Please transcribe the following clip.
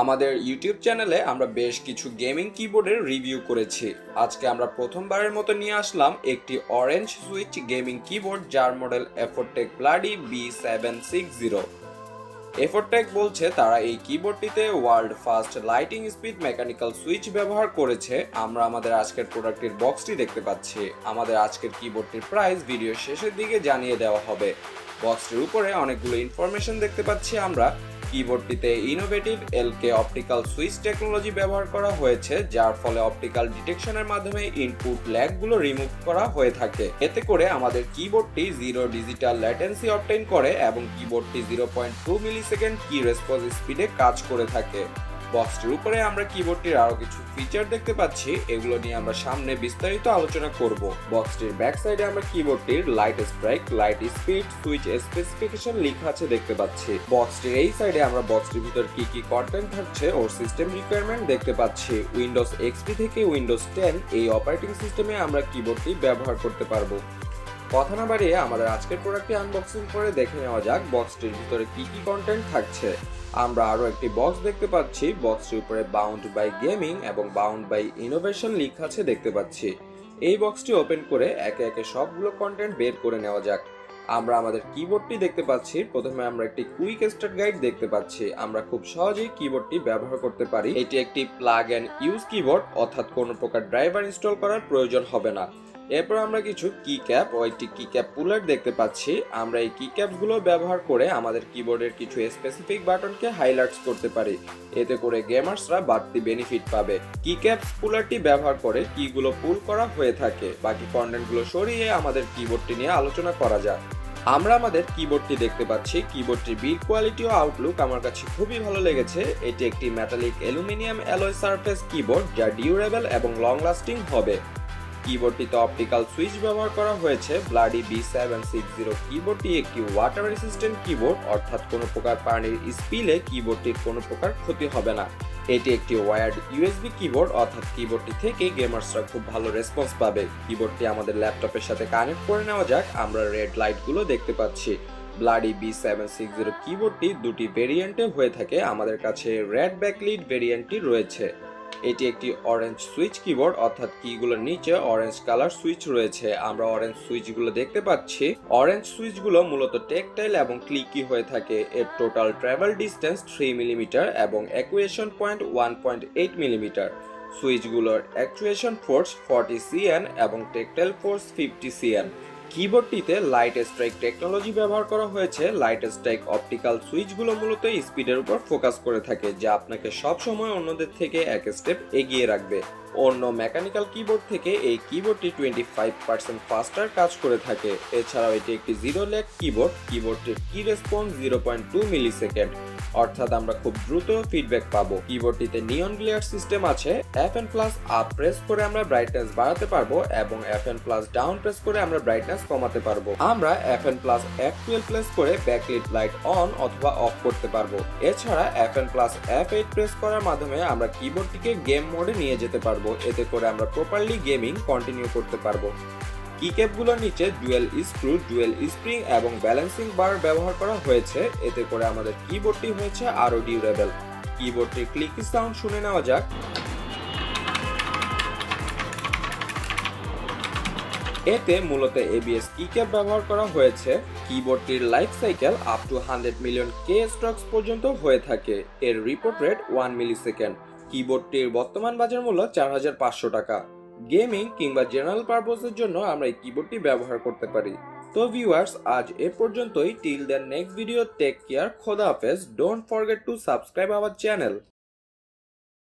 আমাদের ইউটিউব চ্যানেলে আমরা বেশ কিছু গেমিং কিবোর্ডের রিভিউ করেছি। আজকে আমরা প্রথমবারের মতো নিয়ে আসলাম একটি অরেঞ্জ সুইচ গেমিং কিবোর্ড যার model A four Tech bloody B seven six zero A four Tech বলছে তারা এই কিবোর্ডটিতে world first lighting speed mechanical switch ব্যবহার করেছে। আমরা আমাদের আজকের প্রোডাক্টের বক্সটি দেখতে পাচ্ছি। আমাদের আজকের কিবোর্ডটির প্রাইস ভিডিও শেষের দিকে জানিয়ে দেওয়া হবে। বক্সটির উপরে অনেকগুলো ইনফরমেশন দেখতে পাচ্ছি আমরা। কিবোর্ডটিতে innovative LK optical switch technology ব্যবহার করা হয়েছে, যার ফলে অপটিক্যাল ডিটেকশনের মাধ্যমে ইনপুট ল্যাগগুলো রিমুভ করা হয়ে থাকে। এতে করে আমাদের কিবোর্ডটি জিরো ডিজিটাল ল্যাটেন্সি অপটেন করে এবং কিবোর্ডটি zero point two millisecond key response স্পিডে কাজ করে থাকে। বক্সটির উপরে আমরা কিবোর্ডটির আরও কিছু ফিচার দেখতে পাচ্ছি। এগুলো নিয়ে আমরা সামনে বিস্তারিত আলোচনা করব। বক্সটির ব্যাক সাইডে আমরা কিবোর্ডটির light strike light speed switch specification লেখা আছে দেখতে পাচ্ছি। বক্সটির এই সাইডে আমরা বক্সটির ভিতর কি কি কন্টেন্ট থাকছে ওর সিস্টেম রিকোয়ারমেন্ট দেখতে পাচ্ছি। উইন্ডোজ এক্সপি থেকে উইন্ডোজ টেন এই অপারেটিং সিস্টেমে আমরা কিবোর্ডটি ব্যবহার করতে পারব। কথা না বাড়িয়ে আমাদের আজকের প্রোডাক্টটি আনবক্সিং করে দেখে নেওয়া যাক বক্সটির ভিতরে কি কি কন্টেন্ট থাকছে। আমরা আরও একটি বক্স দেখতে পাচ্ছি। বক্সটির উপরে বাউন্ড বাই গেমিং এবং বাউন্ড বাই ইনোভেশন লেখা আছে দেখতে পাচ্ছি। এই বক্সটি ওপেন করে একে একে সবগুলো কন্টেন্ট বের করে নেওয়া যাক। আমরা আমাদের কিবোর্ডটি দেখতে পাচ্ছি। প্রথমে আমরা একটি কুইক স্টার্ট গাইড দেখতে পাচ্ছি। আমরা খুব সহজেই কিবোর্ডটি ব্যবহার করতে পারি। এটি একটি প্লাগ অ্যান্ড ইউজ কিবোর্ড অর্থাৎ কোনো প্রকার ড্রাইভার ইনস্টল করার প্রয়োজন হবে না। এরপর আমরা কিছু কি ক্যাপ ও একটি কি ক্যাপ পুলার দেখতে পাচ্ছি। আমরা এই কি ক্যাপগুলো ব্যবহার করে আমাদের কিবোর্ডের কিছু স্পেসিফিক বাটনকে হাইলাইটস করতে পারি। এতে করে গেমার্সরা বাড়তি বেনিফিট পাবে। কি ক্যাপস পুলারটি ব্যবহার করে কিগুলো পুল করা হয়ে থাকে। বাকি কন্টেন্টগুলো সরিয়ে আমাদের কিবোর্ডটি নিয়ে আলোচনা করা যাক। আমরা আমাদের কিবোর্ডটি দেখতে পাচ্ছি। কিবোর্ডটির বিল্ড কোয়ালিটি ও আউটলুক আমার কাছে খুবই ভালো লেগেছে। এটি একটি metallic aluminium alloy surface keyboard যা ডিউরেবল এবং লং লাস্টিং হবে। কিবোর্ডটিতে অপটিক্যাল সুইচ ব্যবহার করা হয়েছে। Bloody B seven six zero কিবোর্ডটি একটি ওয়াটার রেসিস্ট্যান্ট কিবোর্ড অর্থাৎ কোনো প্রকার পানির স্পিলে কিবোর্ডটির কোনো প্রকার ক্ষতি হবে না। এটি একটি ওয়ার্ড ইউএসবি কিবোর্ড অর্থাৎ কিবোর্ডটি থেকে গেমার্সরা খুব ভালো রেসপন্স পাবে। কিবোর্ডটি আমাদের ল্যাপটপের সাথে কানেক্ট করে নেওয়া যাক, আমরা রেড লাইটগুলো দেখতে পাচ্ছি। Bloody B seven six zero কিবোর্ডটি দুটি ভেরিয়েন্টে হয়ে থাকে। আমাদের কাছে রেড ব্যাকলিড ভেরিয়েন্টটি রয়েছে। এটি একটি অরেঞ্জ সুইচ কিবোর্ড অর্থাৎ কিগুলোর নিচে অরেঞ্জ কালার সুইচ রয়েছে। আমরা অরেঞ্জ সুইচগুলো দেখতে পাচ্ছি। অরেঞ্জ সুইচগুলো মূলত টেকটাইল এবং ক্লিকি হয়ে থাকে। এর total travel distance three millimetre এবং actuation point one point eight millimetre সুইচগুলোর actuation force forty CN এবং টেকটাইল ফোর্স ফিফটি সিএন কিবোর্ডটিতে লাইট স্ট্রাইক টেকনোলজি ব্যবহার করা হয়েছে। লাইট স্ট্রাইক অপটিক্যাল সুইচগুলো মূলত স্পিডের উপর ফোকাস করে থাকে, যা আপনাকে সব সময় অন্যদের থেকে এক স্টেপ এগিয়ে রাখবে। অন্য মেকানিক্যাল কিবোর্ড থেকে এই কিবোর্ডটি টোয়েন্টি ফাইভ পার্সেন্ট ফাস্টার কাজ করে থাকে। এছাড়াও এটি একটি zero leg keyboard কিবোর্ডটির key response zero point two millisecond অর্থাৎ আমরা খুব দ্রুত ফিডব্যাক পাবো। কিবোর্ডটিতে নিয়ন গ্লেয়ার সিস্টেম আছে। F N plus up press করে আমরা ব্রাইটনেস বাড়াতে পারব এবং F N plus down press করে আমরা ব্রাইটনেস কমাতে পারব। আমরা F N plus F twelve press করে ব্যাকলিট লাইট অন অথবা অফ করতে পারব। এছাড়া F N plus F eight press করার মাধ্যমে আমরা কিবোর্ডটিকে গেম মোডে নিয়ে যেতে পারব। এতে করে আমরা প্রপারলি গেমিং কন্টিনিউ করতে পারব। কিক্যাপগুলোর নিচে ডুয়েল স্ক্রু ডুয়েল স্প্রিং এবং ব্যালেন্সিং বার ব্যবহার করা হয়েছে। এতে করে আমাদের কিবোর্ডটি হয়েছে আরও ডিউরেবল কিবোর্ডটির ক্লিক সাউন্ড শুনে নেওয়া যাক। এতে মূলত এবিএস কিক্যাপ ব্যবহার করা হয়েছে। কিবোর্ডটির life cycle up to hundred million key strokes পর্যন্ত হয়ে থাকে। এর report rate one millisecond কিবোর্ডটির বর্তমান বাজার মূল্য চার হাজার পাঁচশো টাকা। গেমিং কিংবা জেনারেল পারপোজের জন্য আমরা এই কিবোর্ডটি ব্যবহার করতে পারি। তো ভিউয়ার্স আজ এ পর্যন্তই। Till the next video take care খোদা হাফেজ। Don't forget to subscribe our channel